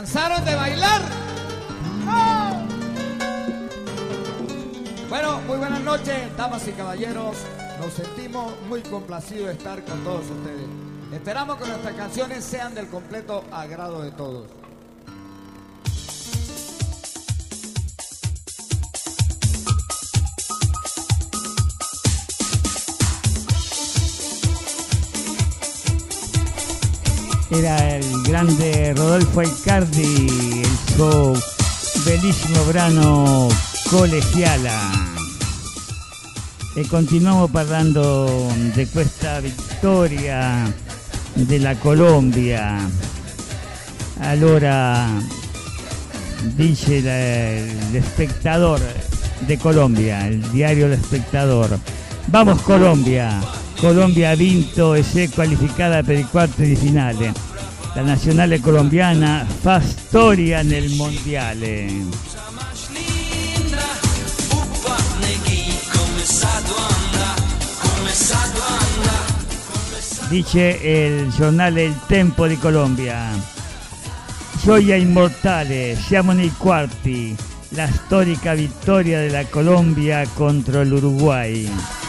¿Se cansaron de bailar? Bueno, muy buenas noches, damas y caballeros. Nos sentimos muy complacidos de estar con todos ustedes. Esperamos que nuestras canciones sean del completo agrado de todos. Era el grande Rodolfo Icardi, el show Bellissimo Brano Colegiala. E continuamos parlando di questa vittoria della Colombia. Allora dice el espectador de Colombia, el diario El Espectador. Vamos Colombia! Colombia ha vinto e si è qualificata per i quarti di finale. La nazionale colombiana fa storia nel mondiale. Dice il giornale Il Tempo di Colombia. Gioia immortale, siamo nei quarti. La storica vittoria della Colombia contro l'Uruguay.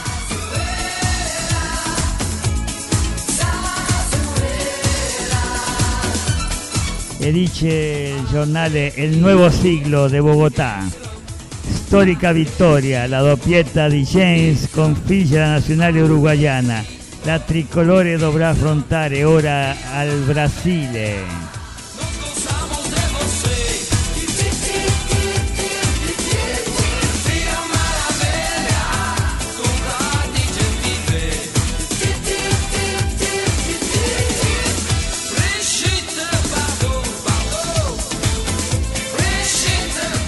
E dice il giornale El Nuevo Siglo de Bogotà. Storica vittoria, la doppietta di James sconfigge la nazionale uruguayana. La tricolore dovrà affrontare ora al Brasile.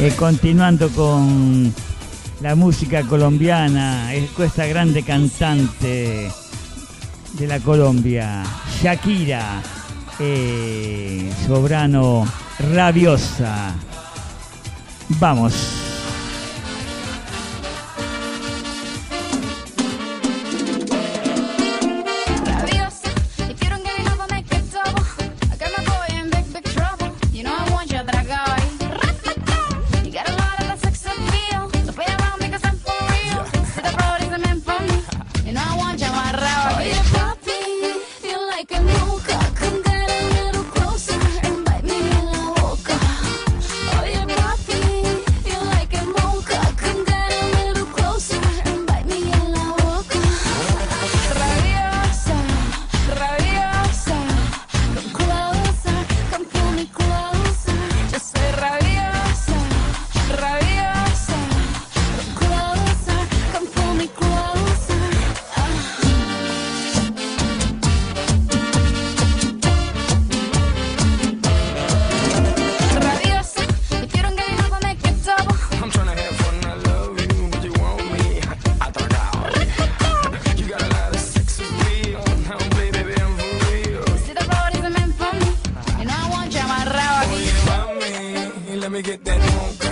E continuando con la musica colombiana, e questa grande cantante della Colombia, Shakira, e sobrano Rabiosa. Vamos. Let me get that mocha,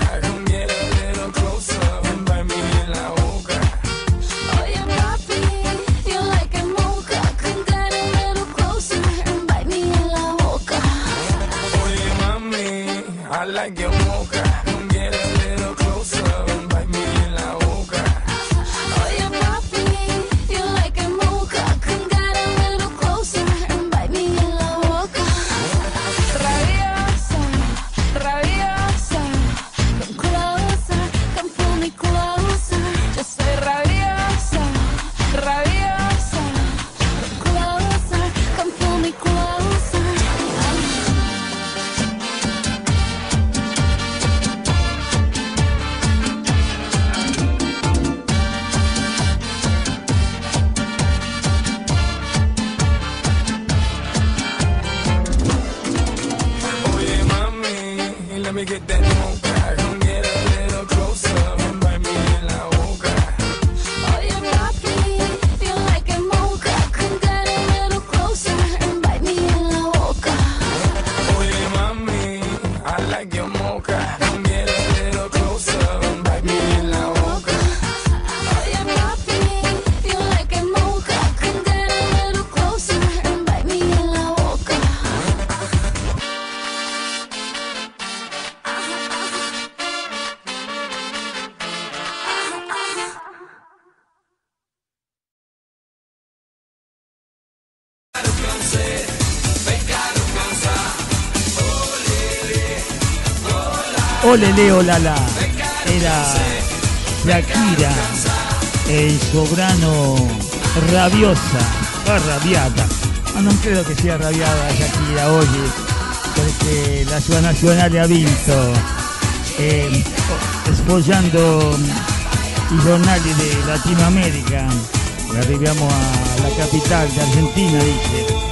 Ole Leo Lala. Era Shakira, el sobrano rabiosa, o rabiata. Ah, non credo che sia arrabbiata Shakira oggi, perché la sua nazionale ha vinto. E, sfoggiando i giornali di Latino America, arriviamo alla capitale di Argentina, dice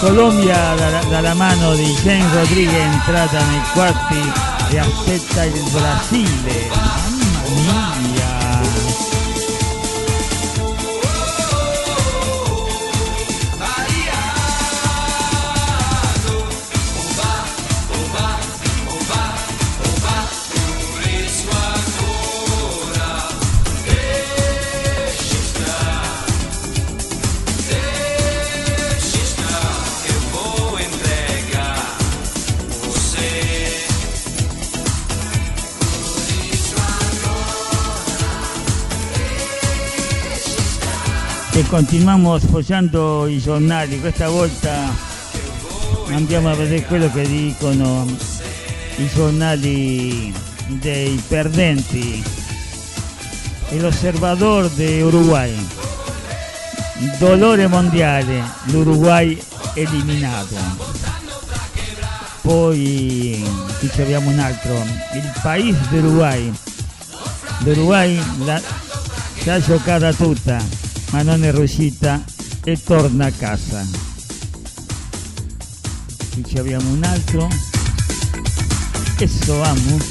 Colombia da- dalla mano di James Rodriguez è entrata nei quarti e aspetta il Brasile. Mamma mia! E continuiamo sfoggiando i giornali, questa volta andiamo a vedere quello che dicono i giornali dei perdenti. El Observador de Uruguay. Dolore mondiale, l'Uruguay eliminato. Poi qui abbiamo un altro, il paese d'Uruguay. L'Uruguay la, l'ha giocata tutta, ma non è riuscita e torna a casa. Qui abbiamo un altro. Adesso vamos.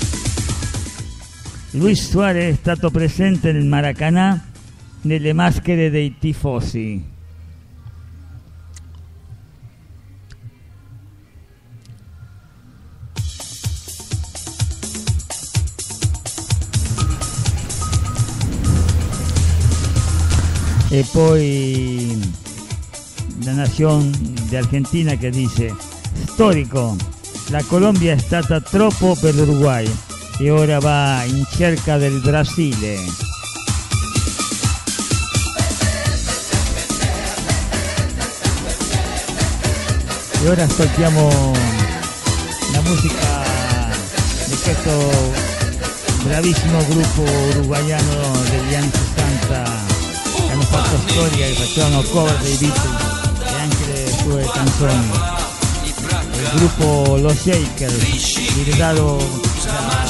Luis Suarez è stato presente nel Maracanã nelle maschere dei tifosi. E poi la nazione di Argentina che dice storico, la Colombia è stata troppo per l'Uruguay e ora va in cerca del Brasile. E ora ascoltiamo la musica di questo bravissimo gruppo uruguaiano degli anni 60 che hanno fatto storia e facevano cover dei Beatles e anche le sue canzoni. Il gruppo Los Shakers, guidato da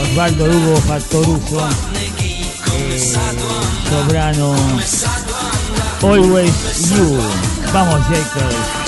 Osvaldo Hugo Fattoruso e sobrano Always You. Vamos Shakers.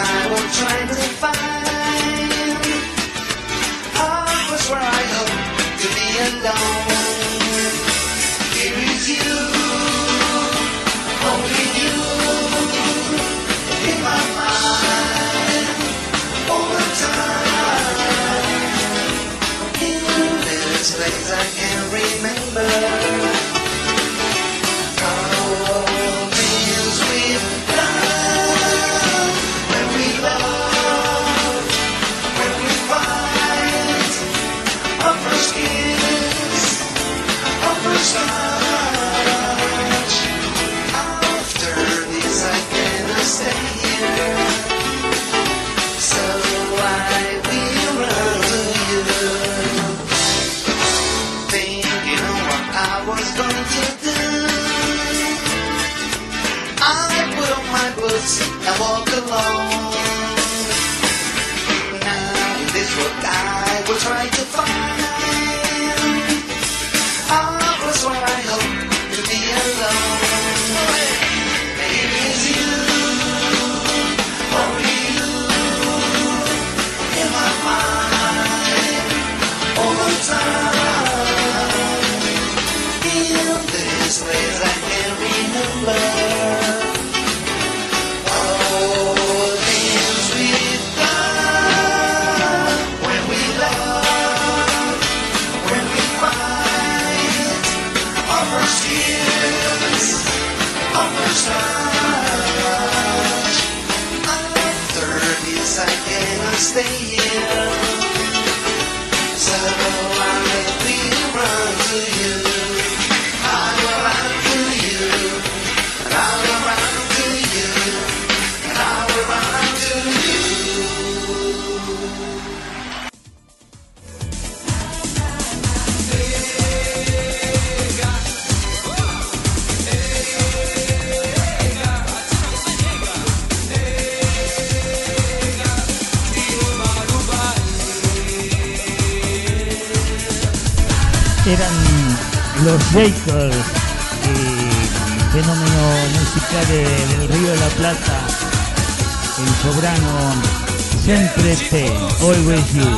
I was trying to find. backwards and walk alone. Now, it is what I will try eran los Shakers, eh, fenómeno musical de- del Río de la Plata, el sobrano Sempre Te, Always You.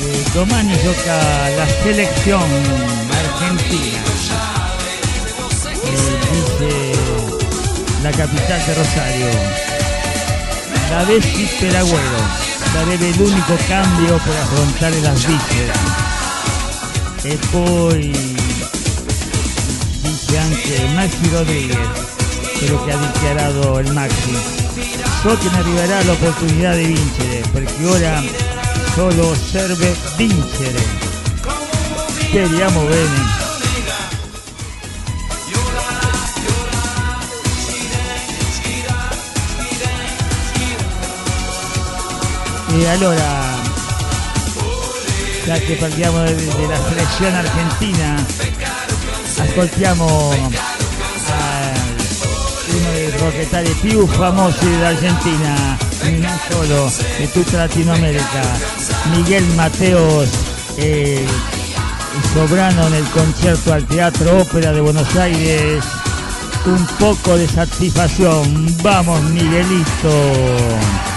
Eh, Domani gioca la selección argentina, eh, dice la capital de Rosario. La vez per Agüero sarebbe l'unico cambio per affrontare la Svizzera. E poi dice anche Maxi Rodríguez, quello che ha dichiarato il Maxi. So che ne arriverà l'opportunità di vincere, perché ora solo serve vincere. Speriamo bene. E allora, già che parliamo de- della selezione argentina, ascoltiamo eh, uno dei proprietari più famosi dell'Argentina, e non solo, di tutta Latinoamerica, Miguel Mateos, eh, il sovrano nel concerto al Teatro Ópera de Buenos Aires. Un poco de satisfacción. Vamos, Miguelito.